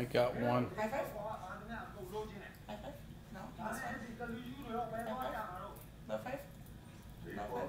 I got one. No, five. Five.